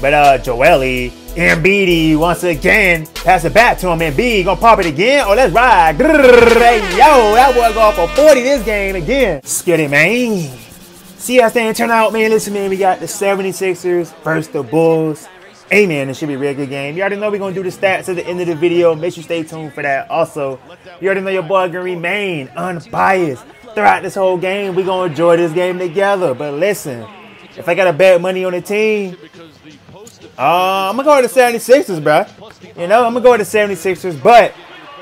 But uh, Joely, Embiid once again pass it back to him. Embiid gonna pop it again. Oh, let's ride. Yo, that boy going for 40 this game again. Skitty, man. See how things turn out, man. Listen, man, we got the 76ers versus the Bulls. Hey, man, it should be a real good game. You already know we're going to do the stats at the end of the video. Make sure you stay tuned for that. Also, you already know your boy going to remain unbiased throughout this whole game. We're going to enjoy this game together. But listen, if I got to bet money on the team, uh, I'm going to go with the 76ers, bro. You know, I'm going to go with the 76ers. But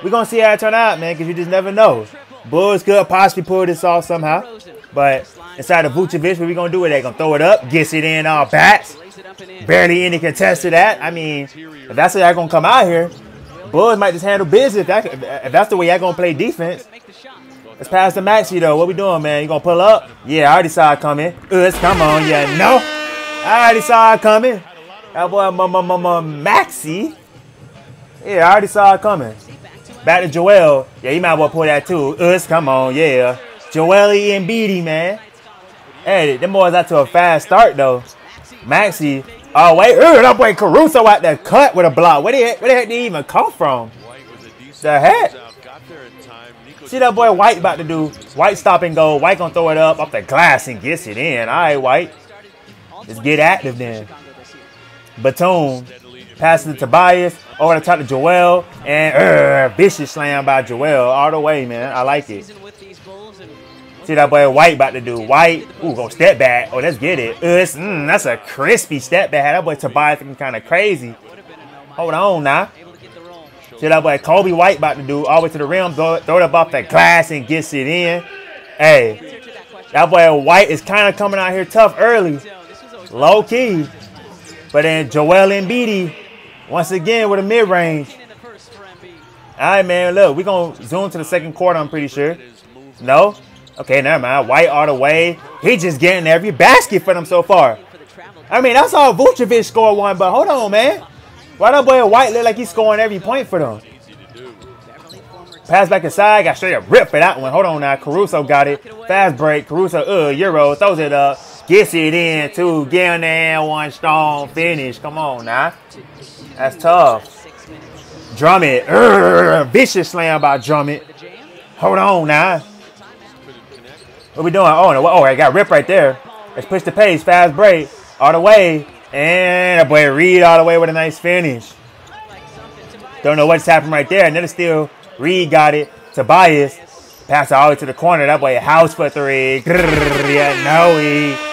we're going to see how it turn out, man, because you just never know. Bulls could possibly pull this off somehow. But inside of Vucevic, what we going to do with that? Going to throw it up, gets it in all bats. Barely any contest to that. I mean, if that's how y'all going to come out here, Bulls might just handle business. If, that, if that's the way y'all going to play defense. Let's pass to Maxey, though. What we doing, man? You going to pull up? Yeah, I already saw it coming. Us, come on. Yeah, no. I already saw it coming. That boy, Maxey. Yeah, I already saw it coming. Back to Joel. Yeah, you might as well pull that too. Us, come on. Yeah. Joel Embiid, man. Hey, them boys out to a fast start, though. Maxey. Oh, wait. Ugh, that boy Caruso out there cut with a block. Where the heck, where the heck did he even come from? The heck? See that boy White about to do. White stop and go. White gonna throw it up off the glass and gets it in. All right, White. Let's get active then. Batum. Passes to Tobias. Over the top to Joel. And uh, vicious slam by Joel. All the way, man. I like it. See that boy White about to do. White. Ooh, go step back. Oh, let's get it. Mm, that's a crispy step back. That boy Tobias looking kind of crazy. Hold on now. See that boy Coby White about to do all the way to the rim, throw, throw it up off the glass and gets it in. Hey, that boy White is kind of coming out here tough early, low key. But then Joel Embiid, once again with a mid range. All right, man. Look, we're gonna zoom to the second quarter. I'm pretty sure. No. Okay, never mind. White all the way. He just getting every basket for them so far. I mean, I saw Vucevic score one, but hold on, man. Why that boy White look like he's scoring every point for them? Pass back inside, got straight up rip for that one. Hold on now, Caruso got it. Fast break, Caruso, uh, Euro, throws it up, gets it in too. Get in there, one strong finish. Come on now. That's tough. Drummond, uh, vicious slam by Drummond. Hold on now. What we doing? Oh, no, oh, I got rip right there. Let's push the pace, fast break, all the way. And a boy Reed all the way with a nice finish. Don't know what's happened right there. Another steal. Reed got it. Tobias. Pass it all the way to the corner. That boy house for three. Yeah, no, he.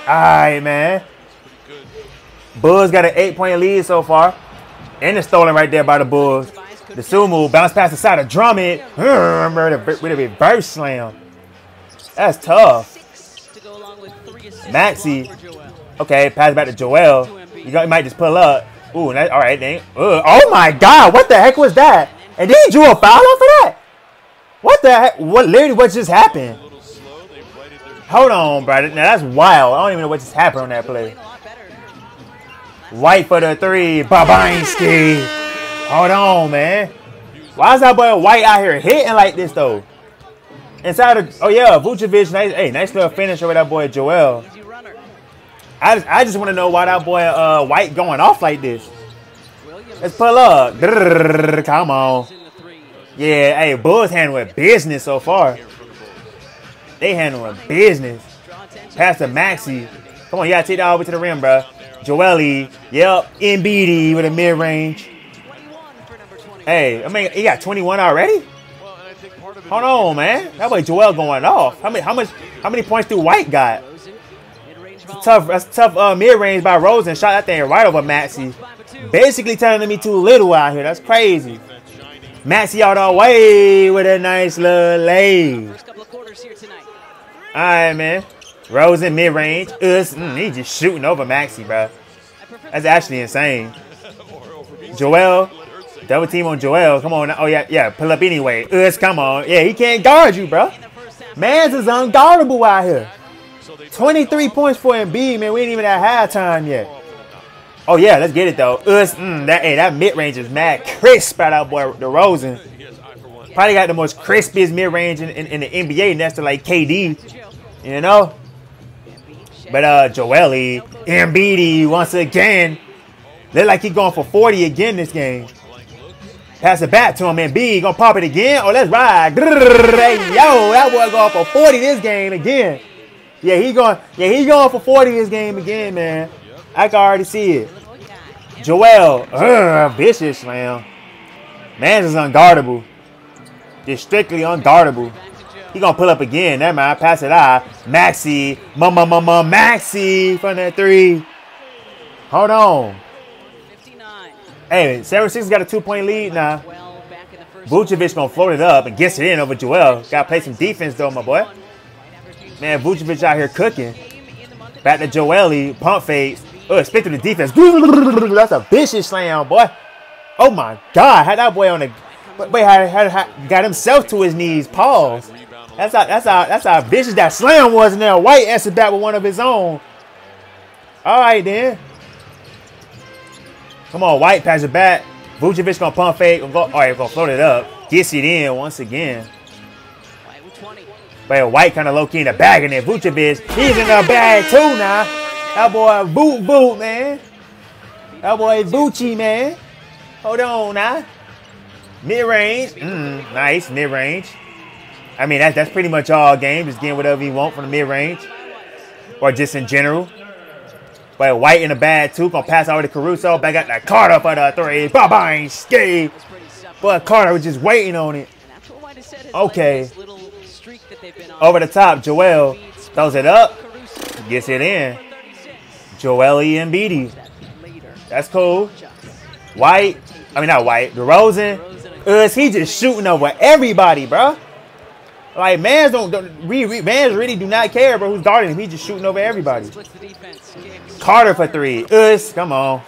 All right, man. Bulls got an eight-point lead so far. And it's stolen right there by the Bulls. Dosunmu bounce past the side of Drummond. With a reverse slam. That's tough. Maxey. Okay, pass back to Joel. You, might just pull up. Ooh, that, all right, then. Oh my God, what the heck was that? And then he drew a foul off of that? What the heck? What literally what just happened? Hold on, bro. Now that's wild. I don't even know what just happened on that play. White for the three. Babinski. Hold on, man. Why is that boy White out here hitting like this though? Inside of oh yeah, Vucevic, nice hey, nice little finisher with that boy Joel. I just, I just want to know why that boy uh, White going off like this. Let's pull up. Come on. Yeah, hey, Bulls handling business so far. They handling a business. Pass to Maxey. Come on, you gotta take that all the way to the rim, bro. Joely, yep, Embiid with a mid range. Hey, I mean, he got 21 already. Hold on, man. That boy Joel going off. How many? How much? How many points do White got? Tough. That's tough uh, mid range by Rosen. Shot that thing right over Maxey. Basically telling me too little out here. That's crazy. Maxey out the way with a nice little lay. All right, man. Rosen mid range. Us, mm, he just shooting over Maxey, bro. That's actually insane. Joel, double team on Joel. Come on. Oh yeah, yeah. Pull up anyway. Us, come on. Yeah, he can't guard you, bro. Man's is unguardable out here. 23 points for Embiid, man. We ain't even at halftime yet. Oh yeah, let's get it though. Us, mm, that hey, that mid range is mad crisp out out boy DeRozan. Probably got the most crispiest mid range in, in, in, the NBA next to like KD. You know. But uh, Joely Embiid once again look like he going for 40 again this game. Pass it back to him, and Embiid gonna pop it again. Oh, let's ride. Yo, that boy going for 40 this game again. Yeah, he going. Yeah, he going for 40 this game again, man. I can already see it. Joel, uh, vicious slam. Man is unguardable. Just strictly unguardable. He gonna pull up again. Never mind. Pass it out. Maxey. Mama, mama, Maxey from that three. Hold on. Hey, 76 got a two-point lead now. Vucevic gonna float it up and gets it in over Joel. Gotta play some defense though, my boy. Man, Vucevic out here cooking. Back to Joely. Pump fakes. Oh, spit through the defense. That's a vicious slam, boy. Oh my God, had that boy on the wait, had, had, got himself to his knees. Pause. That's how that's how that's how vicious that slam was now. White answered back with one of his own. All right then. Come on, White pass it back. Vucevic gonna pump fake. Go, all right, gonna float it up. Gets it in once again. But White kind of low key in the bag, and then Vucevic, he's in the bag too now. That boy boot boot man. That boy Vucci man. Hold on now. Mid range. Mm, nice. Mid range. I mean, that's, that's pretty much all game. Just getting whatever you want from the mid range. Or just in general. But White in the bad too. Gonna pass over to Caruso. Back out that Carter for the three. Bye bye. Skate. But Carter was just waiting on it. Okay. Over the top. Joel throws it up. Gets it in. Joely Embiid. That's cool. White. I mean, not White. DeRozan. Is he just shooting over everybody, bro? Like, mans don't, don't re, re, mans really do not care, bro, who's guarding him. He's just shooting over everybody. Carter for three. Us, come on.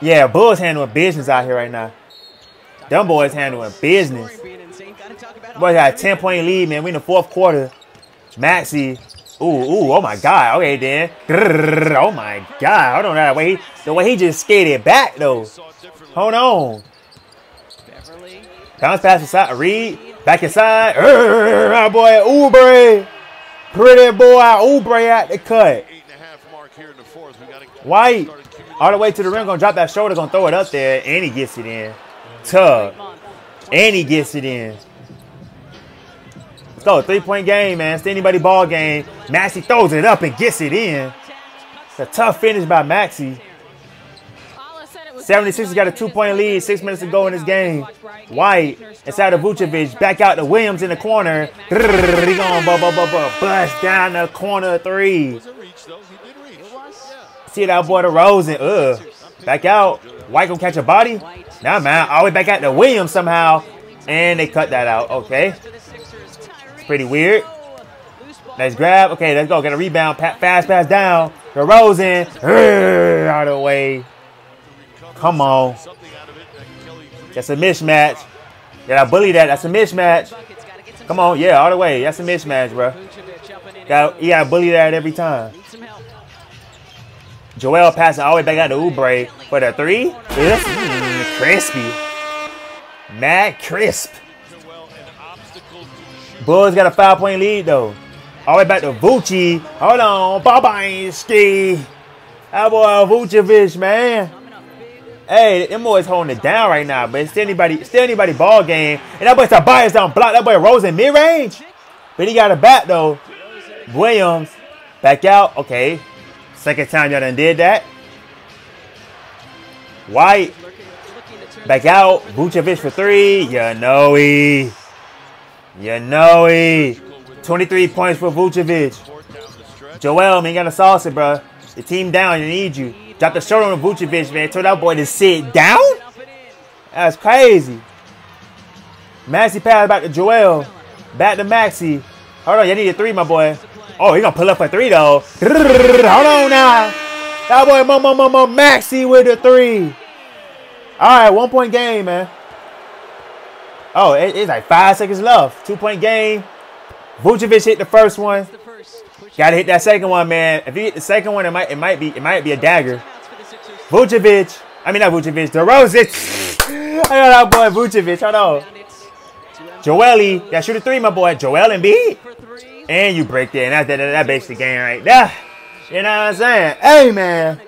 Yeah, Bulls handling business out here right now. Them boys handling business. Boys got a 10 point lead, man. We in the fourth quarter. Maxey. Ooh, ooh, oh my God. Okay, then. Oh my God. Hold on. That way he, the way he just skated back, though. Hold on. Bounce pass inside. Reed. Back inside. Our boy Oubre. Pretty boy Oubre at the cut. White. All the way to the rim. Gonna drop that shoulder. Gonna throw it up there. And he gets it in. Tug. And he gets it in. Let's. Three-point game, man. It's anybody ball game. Maxey throws it up and gets it in. It's a tough finish by Maxey. 76 got a two-point lead. Six minutes to go in this game. White inside of Vucevic. Back out to Williams in the corner. He going bust down the corner three. See that boy DeRozan. Ugh. Back out. White gonna catch a body. Nah, man. All the way back out to Williams somehow. And they cut that out. Okay. It's pretty weird. Nice grab. Okay, let's go. Get a rebound. fast pass down. DeRozan. Out of the way. Come on. That's a mismatch. Yeah, I bully that. That's a mismatch. Come on. Yeah, all the way. That's a mismatch, bro. Got, you got to bully that every time. Joel passing all the way back out to Oubre for the three. Mm, crispy. Mad crisp. Bulls got a five-point lead, though. All the way back to Vucci. Hold on. Bye-bye, That boy Vucevic, man. Hey, them boys holding it down right now, but it's still anybody, still anybody ball game. And that boy Tobias down block. That boy Rose in mid range, but he got a bat though. Williams back out. Okay, second time y'all done did that. White back out. Vucevic for three. You know he. You know he. 23 points for Vucevic. Joel, man, you got to sauce it, bro. The team down. They need you. Drop the shoulder on Vucevic, man. Told that boy to sit down. That's crazy. Maxey pass back to Joel. Back to Maxey. Hold on, you need a three, my boy. Oh, he gonna pull up for three though. Hold on now. That boy, mama, mama, Maxey with the three. All right, one point game, man. Oh, it, it's like five seconds left. Two point game. Vucevic hit the first one. Gotta hit that second one, man. If you hit the second one, it might it might be it might be a dagger. Vucevic. I mean not Vucevic, DeRozan. I got that boy Vucevic. Hold on. Joely. Yeah, shoot a three, my boy. Joel and B. And you break there. And that, that, that basically game right there. You know what I'm saying? Hey, man.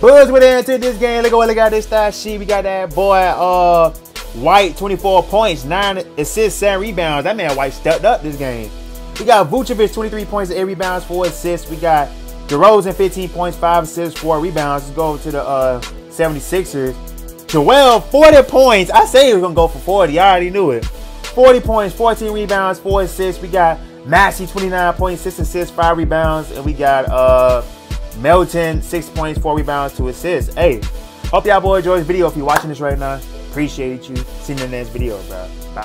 Bulls went into this game. Look at what they got this stat sheet. We got that boy, uh, White, 24 points, 9 assists, 7 rebounds. That man White stepped up this game. We got Vucevic, 23 points, 8 rebounds, 4 assists. We got DeRozan, 15 points, 5 assists, 4 rebounds. Let's go to the uh, 76ers. Joel, 40 points. I say he was going to go for 40. I already knew it. 40 points, 14 rebounds, 4 assists. We got Maxey, 29 points, 6 assists, 5 rebounds. And we got uh, Melton, 6 points, 4 rebounds, 2 assists. Hey, hope y'all boy enjoy this video. If you're watching this right now, appreciate you. See you in the next video, bro. Bye.